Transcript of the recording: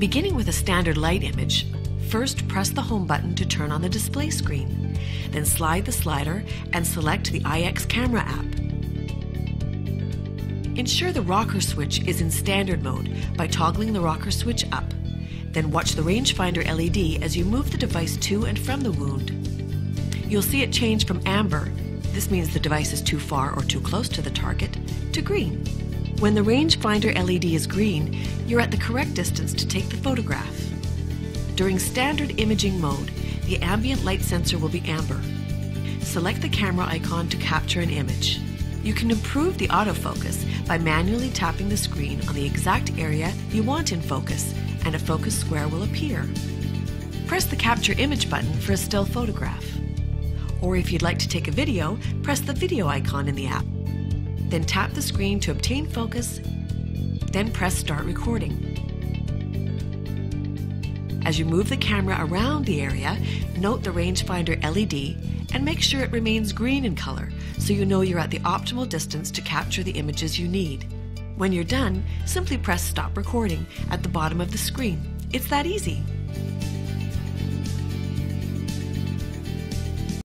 Beginning with a standard light image, first press the home button to turn on the display screen. Then slide the slider and select the i:X camera app. Ensure the rocker switch is in standard mode by toggling the rocker switch up. Then watch the rangefinder LED as you move the device to and from the wound. You'll see it change from amber, this means the device is too far or too close to the target, to green. When the rangefinder LED is green, you're at the correct distance to take the photograph. During standard imaging mode, the ambient light sensor will be amber. Select the camera icon to capture an image. You can improve the autofocus by manually tapping the screen on the exact area you want in focus, and a focus square will appear. Press the Capture Image button for a still photograph. Or if you'd like to take a video, press the video icon in the app. Then tap the screen to obtain focus, then press Start Recording. As you move the camera around the area, note the rangefinder LED and make sure it remains green in color so you know you're at the optimal distance to capture the images you need. When you're done, simply press Stop Recording at the bottom of the screen. It's that easy.